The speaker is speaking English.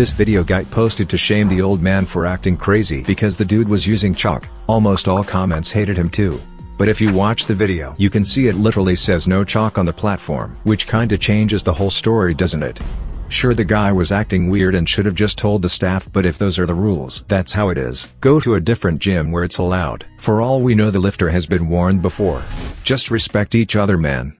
This video guy posted to shame the old man for acting crazy because the dude was using chalk, almost all comments hated him too. But if you watch the video you can see it literally says no chalk on the platform. Which kinda changes the whole story doesn't it? Sure the guy was acting weird and should have just told the staff but if those are the rules that's how it is. Go to a different gym where it's allowed. For all we know the lifter has been warned before. Just respect each other man.